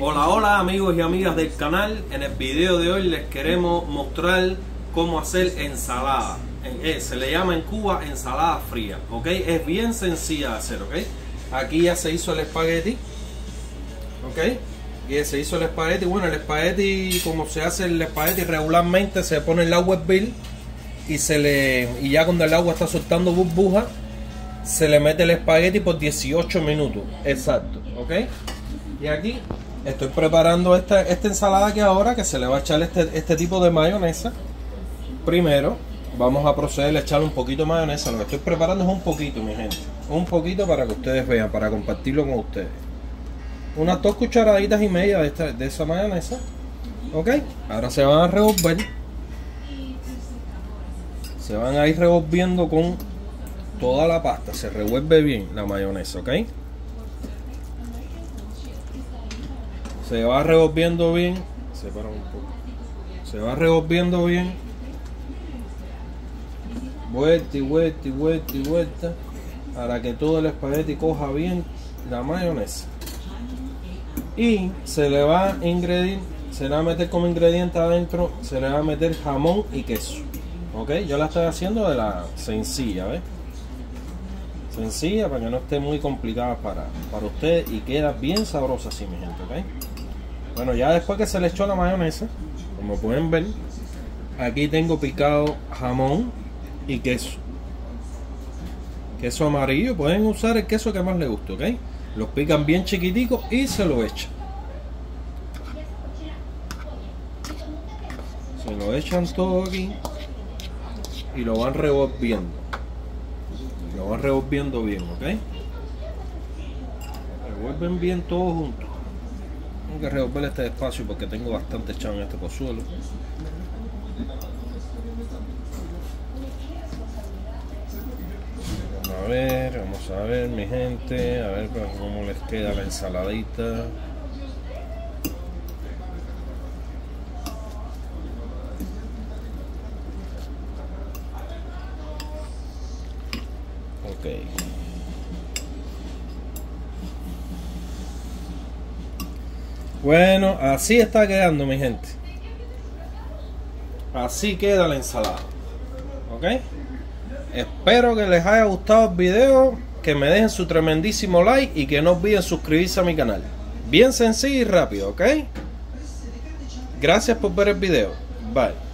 Hola, hola amigos y amigas del canal. En el video de hoy les queremos mostrar cómo hacer ensalada. Eh, se le llama en Cuba ensalada fría, ¿ok? Es bien sencilla de hacer, ¿ok? Aquí ya se hizo el espagueti, ¿ok? Y se hizo el espagueti. Bueno, el espagueti, como se hace el espagueti regularmente, se pone el agua hervir y se le y ya cuando el agua está soltando burbujas, se le mete el espagueti por 18 minutos. Exacto, ¿ok? Y aquí estoy preparando esta, esta ensalada que ahora que se le va a echar este, este tipo de mayonesa. Primero vamos a proceder a echarle un poquito de mayonesa. Lo que estoy preparando es un poquito, mi gente. Un poquito para que ustedes vean, para compartirlo con ustedes. Unas dos cucharaditas y media de, esta, de esa mayonesa. ¿Ok? Ahora se van a revolver. Se van a ir revolviendo con toda la pasta. Se revuelve bien la mayonesa, ¿ok? Se va revolviendo bien. Se para un poco. Se va revolviendo bien. Vuelta y vuelta y vuelta y vuelta para que todo el espagueti coja bien la mayonesa. Y se le va a ingrediente se le va a meter como ingrediente adentro se le va a meter jamón y queso. Ok yo la estoy haciendo de la sencilla ¿ves? Sencilla para que no esté muy complicada para, para ustedes y queda bien sabrosa así mi gente ok bueno, ya después que se le echó la mayonesa, como pueden ver, aquí tengo picado jamón y queso. Queso amarillo, pueden usar el queso que más les guste, ¿ok? Los pican bien chiquiticos y se lo echan. Se lo echan todo aquí y lo van revolviendo. Lo revolviendo bien, ¿ok? Revuelven bien todo junto. Tengo que revolver este espacio porque tengo bastante echado en este pozuelo. Vamos a ver, vamos a ver mi gente, a ver cómo les queda la ensaladita. Ok. Bueno, así está quedando mi gente. Así queda la ensalada. ¿Ok? Espero que les haya gustado el video. Que me dejen su tremendísimo like y que no olviden suscribirse a mi canal. Bien sencillo y rápido, ¿ok? Gracias por ver el video. Bye.